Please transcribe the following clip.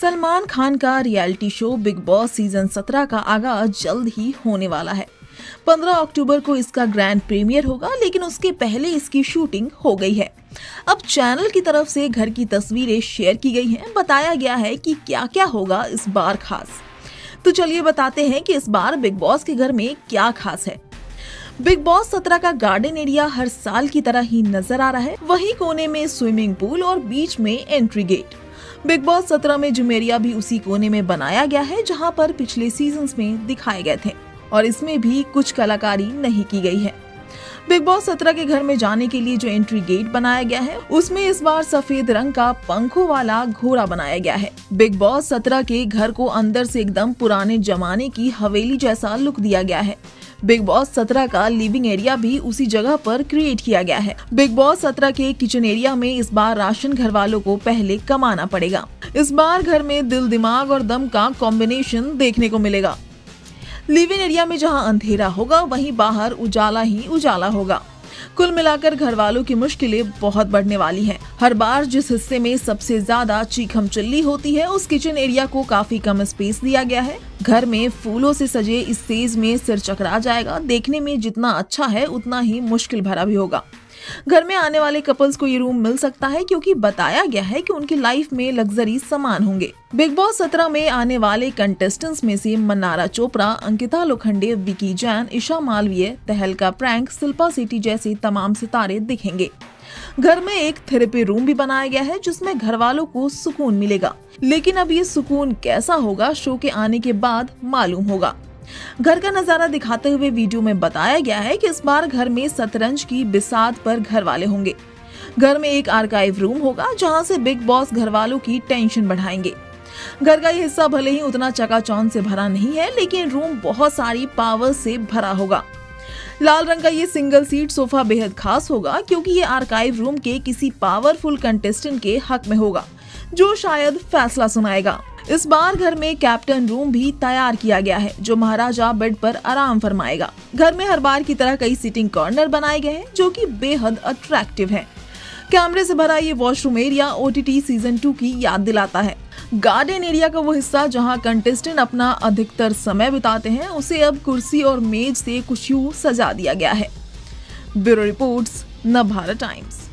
सलमान खान का reality show Bigg Boss season 17 का आगाज़ जल्द ही होने वाला है। 15 अक्टूबर को इसका ग्रैंड प्रीमियर होगा, लेकिन उसके पहले इसकी शूटिंग हो गई है। अब चैनल की तरफ़ से घर की तस्वीरें शेयर की गई हैं। बताया गया है कि क्या क्या होगा इस बार खास। तो चलिए बताते हैं कि इस बार बिग बॉस के घर में क्या खास है। बिग बॉस सत्रह का गार्डन एरिया हर साल की तरह ही नज़र आ रहा है। वही कोने में स्विमिंग पूल और बीच में एंट्री गेट बिग बॉस सत्रह में जुमेरिया भी उसी कोने में बनाया गया है, जहाँ पर पिछले सीज़न में दिखाए गए थे, और इसमें भी कुछ कलाकारी नहीं की गई है। बिग बॉस सत्रह के घर में जाने के लिए जो एंट्री गेट बनाया गया है, उसमें इस बार सफ़ेद रंग का पंखों वाला घोड़ा बनाया गया है। बिग बॉस सत्रह के घर को अंदर से एकदम पुराने जमाने की हवेली जैसा लुक दिया गया है। बिग बॉस सत्रह का लिविंग एरिया भी उसी जगह पर क्रिएट किया गया है। बिग बॉस सत्रह के किचन एरिया में इस बार राशन घर वालों को पहले कमाना पड़ेगा। इस बार घर में दिल दिमाग और दम का कॉम्बिनेशन देखने को मिलेगा। लिविंग एरिया में जहाँ अंधेरा होगा, वही बाहर उजाला ही उजाला होगा। कुल मिलाकर घर वालों की मुश्किलें बहुत बढ़ने वाली हैं। हर बार जिस हिस्से में सबसे ज़्यादा चीखम चिल्ली होती है, उस किचन एरिया को काफ़ी कम स्पेस दिया गया है। घर में फूलों से सजे इस सेज में सिर चकरा जाएगा। देखने में जितना अच्छा है, उतना ही मुश्किल भरा भी होगा। घर में आने वाले कपल्स को ये रूम मिल सकता है क्योंकि बताया गया है कि उनकी लाइफ में लग्जरी सामान होंगे। बिग बॉस सत्रह में आने वाले कंटेस्टेंट्स में से मन्नारा चोपड़ा अंकिता लोखंडे विकी जैन ईशा मालवीय तहलका प्रैंक शिल्पा सिटी जैसे तमाम सितारे दिखेंगे। घर में एक थेरेपी रूम भी बनाया गया है जिसमें घर वालों को सुकून मिलेगा। लेकिन अब ये सुकून कैसा होगा? शो के आने के बाद मालूम होगा। घर का नज़ारा दिखाते हुए वीडियो में बताया गया है कि इस बार घर में शतरंज की बिसात पर घर वाले होंगे। घर में एक आर्काइव रूम होगा, जहाँ से बिग बॉस घर वालों की टेंशन बढ़ाएँगे। घर का ये हिस्सा भले ही उतना चकाचौंध से भरा नहीं है, लेकिन रूम बहुत सारी पावर से भरा होगा। लाल रंग का ये सिंगल सीट सोफा बेहद खास होगा, क्योंकि ये आर्काइव रूम के किसी पावरफुल कंटेस्टेंट के हक में होगा, जो शायद फैसला सुनाएगा। इस बार घर में कैप्टन रूम भी तैयार किया गया है, जो महाराजा बेड पर आराम फरमाएगा। घर में हर बार की तरह कई सीटिंग कॉर्नर बनाए गए हैं, जो कि बेहद अट्रैक्टिव है। कैमरे से भरा ये washroom area OTT season two की याद दिलाता है। गार्डन एरिया का वो हिस्सा जहाँ कंटेस्टेंट अपना अधिकतर समय बिताते हैं, उसे अब कुर्सी और मेज से कुछ यूँ सजा दिया गया है। ब्यूरो रिपोर्ट्स न भारत टाइम्स।